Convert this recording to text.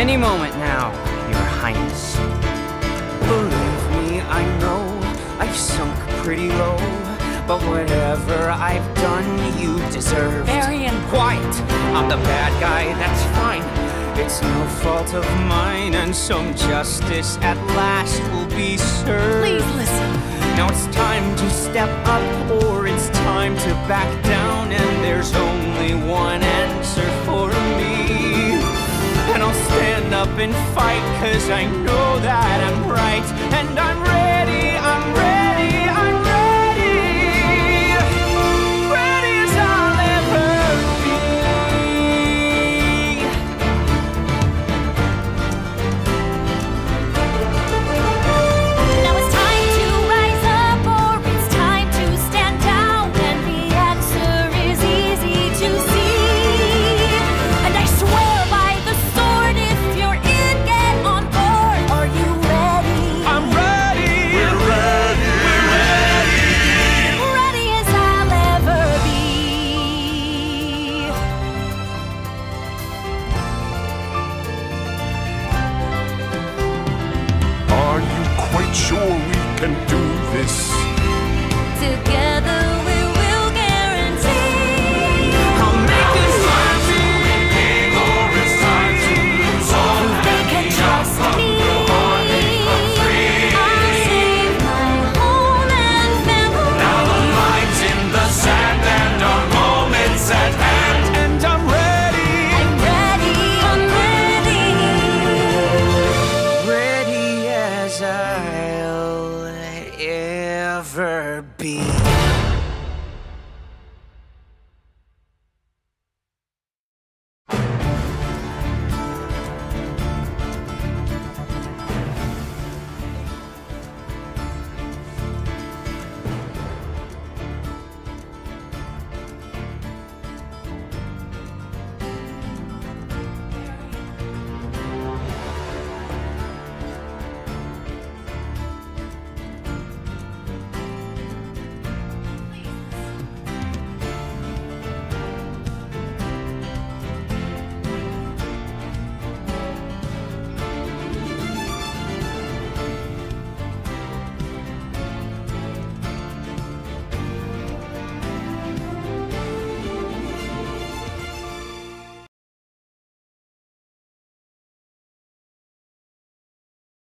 Any moment now, Your Highness. Believe me, I know I've sunk pretty low. But whatever I've done, you deserve. Varian. Quiet! I'm the bad guy, that's fine. It's no fault of mine, and some justice at last will be served. Please listen. Now it's time to step up, or it's time to back down, and there's only one answer And fight, cause I know that I'm right, and I'm sure we can do this. I'll ever be.